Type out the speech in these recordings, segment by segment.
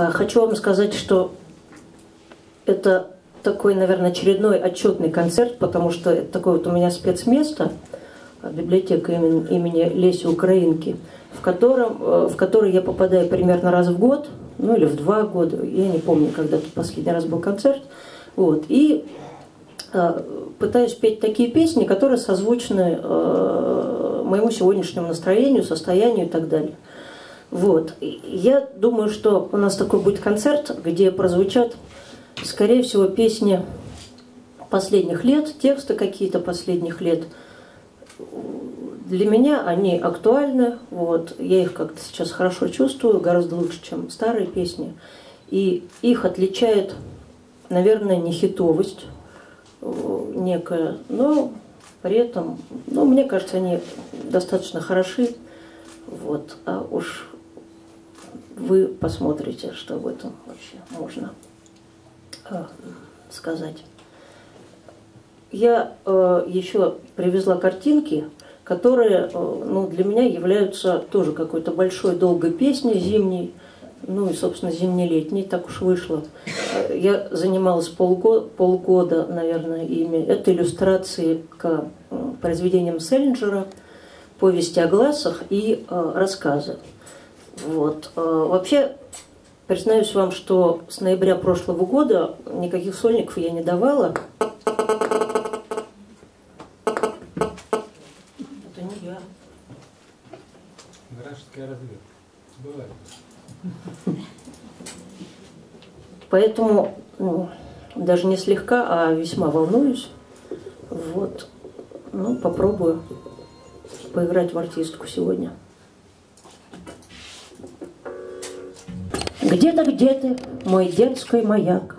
А, хочу вам сказать, что это такой, наверное, очередной отчетный концерт, потому что это такое вот у меня спецместо, а, библиотека имени, имени Леси Украинки, в, котором, э, в который я попадаю примерно раз в год, ну или в два года, я не помню, когда тут последний раз был концерт. Вот. И э, пытаюсь петь такие песни, которые созвучны э, моему сегодняшнему настроению, состоянию и так далее. Вот. Я думаю, что у нас такой будет концерт, где прозвучат, скорее всего, песни последних лет, тексты какие-то последних лет. Для меня они актуальны, вот. я их как-то сейчас хорошо чувствую, гораздо лучше, чем старые песни. И их отличает, наверное, не хитовость э, некая, но при этом, ну, мне кажется, они достаточно хороши. Вот. А уж вы посмотрите, что в этом вообще можно э, сказать. Я э, еще привезла картинки, которые э, ну, для меня являются тоже какой-то большой долгой песней зимней, ну и, собственно, зимне-летней, так уж вышло. Я занималась полгода, полгода, наверное, ими. Это иллюстрации к произведениям Селлинджера, повести о глазах и э, рассказы. Вот. А, вообще, признаюсь вам, что с ноября прошлого года никаких сольников я не давала. Это не я. Вражеская разведка. Бывает. Поэтому ну, даже не слегка, а весьма волнуюсь. Вот. Ну, попробую поиграть в артистку сегодня. Где-то, где ты, мой детский маяк,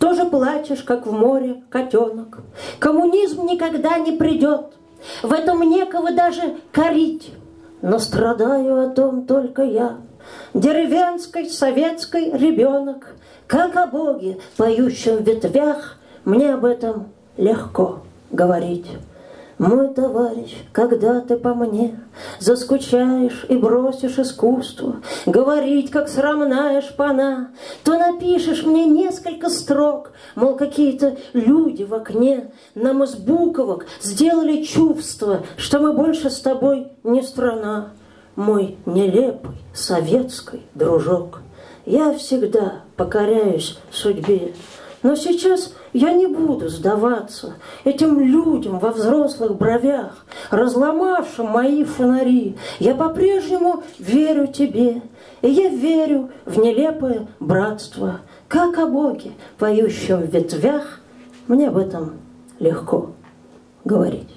Тоже плачешь, как в море котенок. Коммунизм никогда не придет, В этом некого даже корить. Но страдаю о том только я, Деревенской советской ребенок, Как о Боге, поющем в ветвях, Мне об этом легко говорить. Мой товарищ, когда ты по мне Заскучаешь и бросишь искусство, Говорить, как срамная шпана, То напишешь мне несколько строк, Мол, какие-то люди в окне Нам из буковок сделали чувство, Что мы больше с тобой не страна. Мой нелепый советский дружок, Я всегда покоряюсь судьбе, но сейчас я не буду сдаваться этим людям во взрослых бровях, разломавшим мои фонари. Я по-прежнему верю тебе, и я верю в нелепое братство. Как о Боге, поющем в ветвях, мне об этом легко говорить.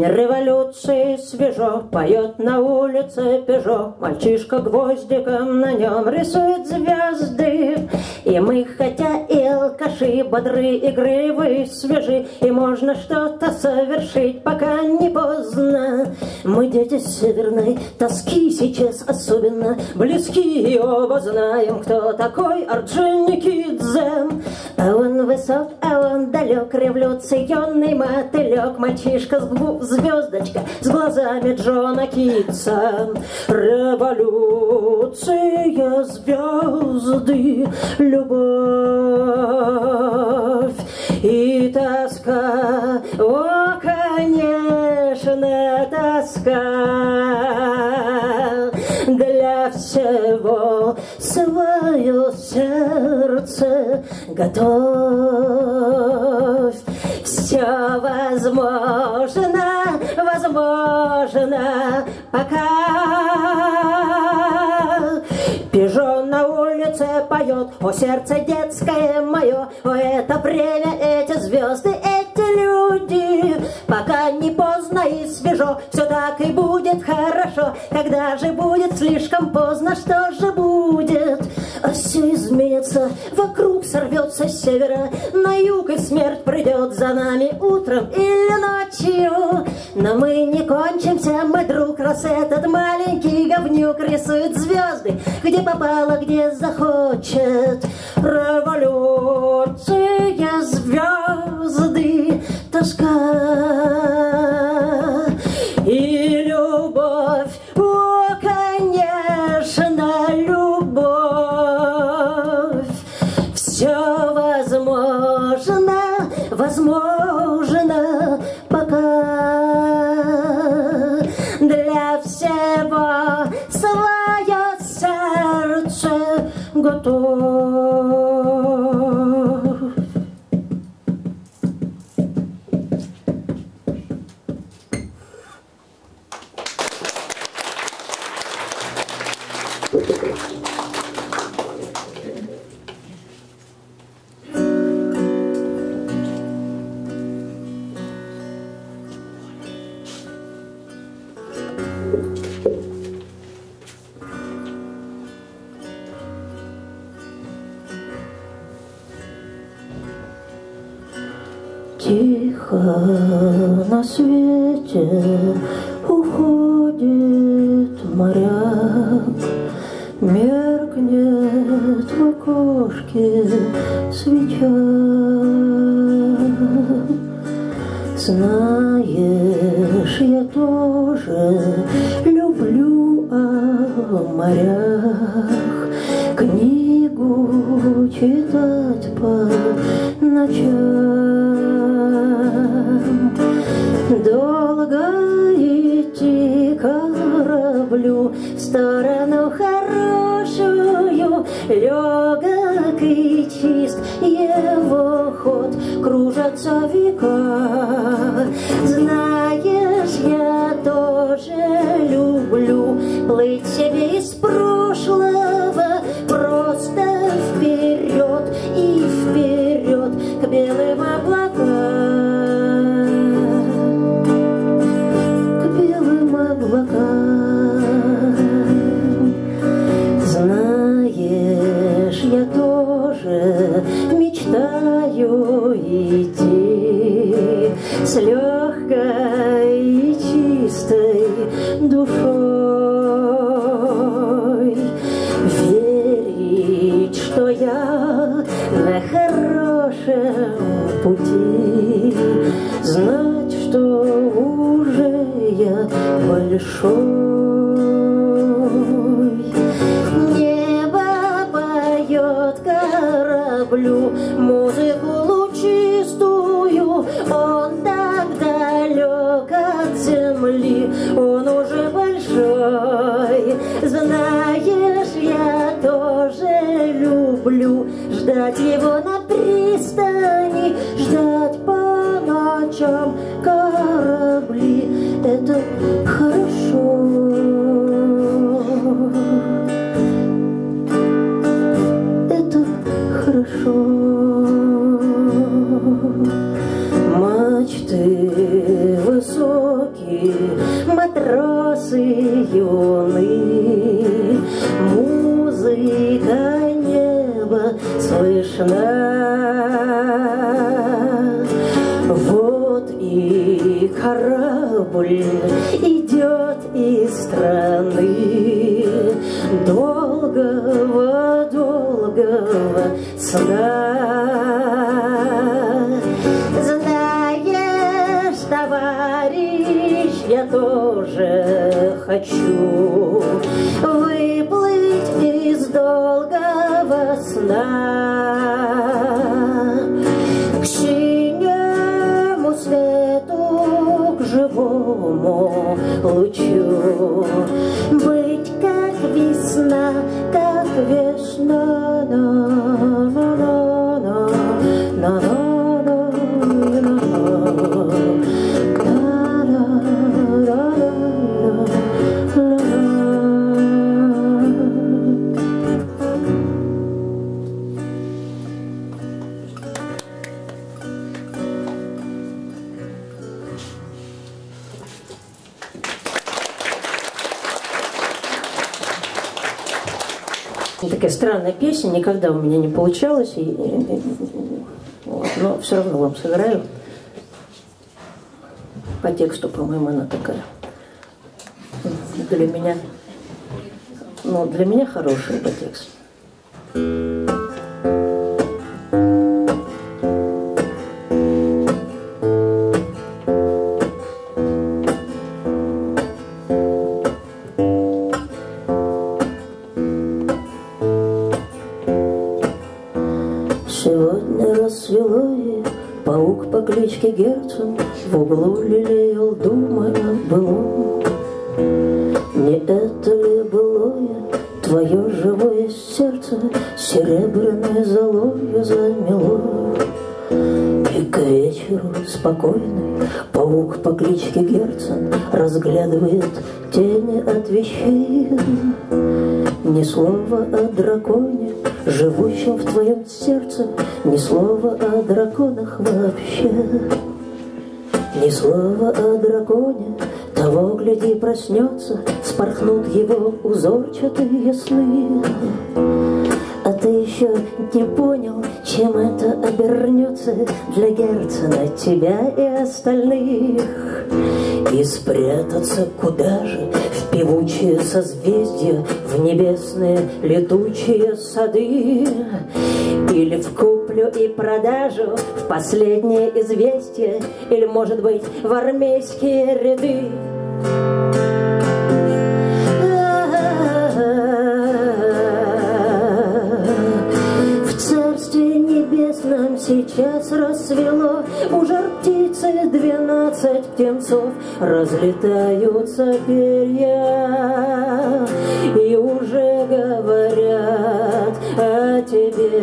tiene re революции свежо, поет на улице Пежо. Мальчишка гвоздиком на нем рисует звезды. И мы, хотя и алкаши, бодры, игривы, свежи, И можно что-то совершить, пока не поздно. Мы дети северной тоски сейчас особенно близки, И оба знаем, кто такой Орджоникидзе. А он высок, а он далек, революционный мотылек, Мальчишка с звездочка с глазами Джона Китса. Революция звезды, любовь и тоска. О, конечно, тоска для всего свое сердце готовь. Все возможно, возможно, пока. Пижон на улице поет, о сердце детское мое, о это время, эти звезды, эти люди, пока не поздно и свежо, все так и будет хорошо. Когда же будет слишком поздно, что же будет? А все изменится, вокруг сорвется с севера, на юг и смерть придет за нами утром или ночью. Но мы не кончимся, мы друг, раз этот маленький говнюк рисует звезды, где попало, где захочет. Революция звезды, тоска возможно, пока для всего свое сердце готов. На свете уходит моряк, Меркнет в окошке свеча. Знаешь, я тоже люблю о морях. Книгу читать по ночам Долго идти кораблю в сторону хорошую Легок и чист. Его ход, кружатся века. Знаешь, я тоже люблю плыть пути, знать, что уже я большой. Небо поет кораблю музыку лучистую, он так далек от земли, он уже большой. Люблю ждать его на пристани, ждать по ночам корабли. Это хорошо. Это хорошо. Мачты высокие, матросы юные, неба слышна. Вот и корабль идет из страны долгого-долгого сна. Знаешь, товарищ, я тоже хочу сна к синему свету, к живому лучу, быть как весна, как весна, на на на на на Такая странная песня, никогда у меня не получалось, и, и, и, вот, но все равно вам сыграю. По тексту, по-моему, она такая. Для меня, ну, для меня хорошая по тексту. Кличке Герцен В углу лелеял, думая былом. Не это ли былое твое живое сердце Серебряное золою замело? Спокойный паук по кличке Герцен Разглядывает тени от вещей. Ни слова о драконе, живущем в твоем сердце Ни слова о драконах вообще. Ни слова о драконе, того, гляди, проснется Спорхнут его узорчатые сны а ты еще не понял, чем это обернется Для Герцена, тебя и остальных. И спрятаться куда же в певучие созвездия В небесные летучие сады. Или в куплю и продажу в последнее известие Или, может быть, в армейские ряды сейчас рассвело. Уже птицы двенадцать птенцов Разлетаются перья. И уже говорят о тебе.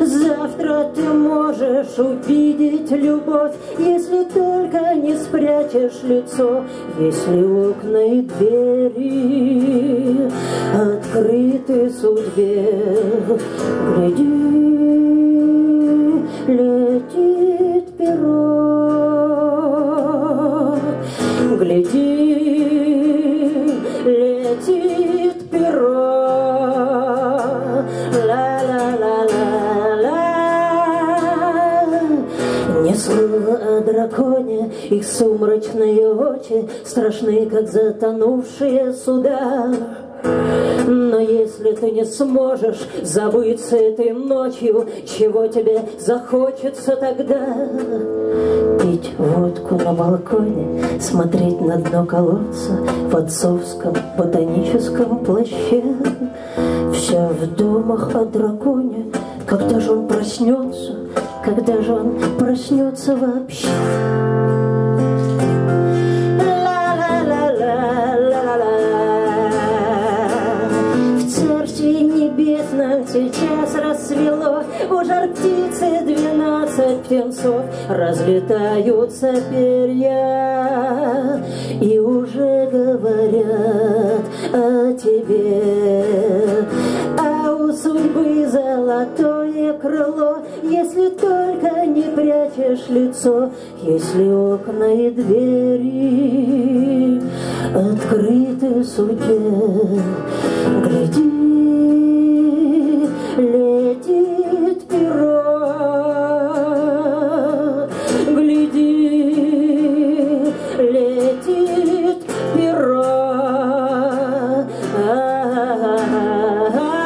Завтра ты можешь увидеть любовь Если только не спрячешь лицо Если окна и двери открыты судьбе. Гляди, летит перо Гляди, летит перо Ла-ла-ла-ла-ла. Не о драконе, их сумрачные очи Страшны, как затонувшие суда но если ты не сможешь забыться этой ночью, чего тебе захочется тогда? Пить водку на балконе, смотреть на дно колодца в отцовском ботаническом плаще. Все в думах о драконе, когда же он проснется, когда же он проснется вообще? Птенцов Разлетаются перья. И уже говорят о тебе. А у судьбы золотое крыло Если только не прячешь лицо Если окна и двери Открыты судьбе Гляди, heart.